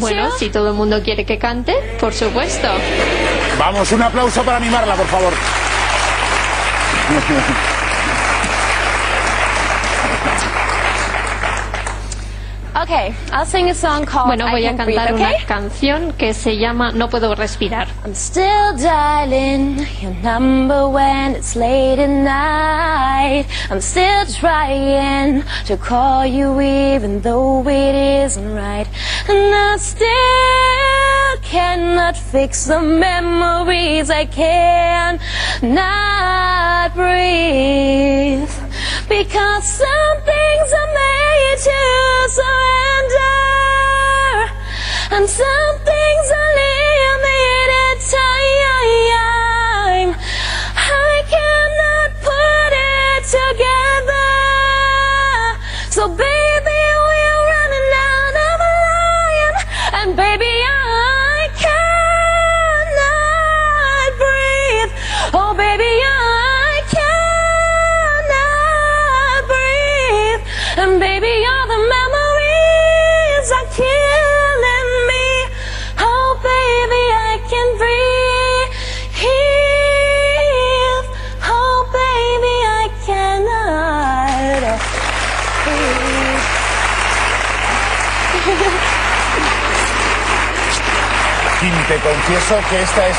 Bueno, to. si todo el mundo quiere que cante, por supuesto. Vamos, un aplauso para animarla, por favor. Okay, I'll sing a song called Bueno, voy a Can't Breathe, cantar okay? una canción que se llama No puedo respirar. I'm still dialing your number when it's late at night. I'm still trying to call you even though it isn't right. And I still cannot fix the memories. I can not breathe. Because some things are made to some things are Kim, te confieso que esta es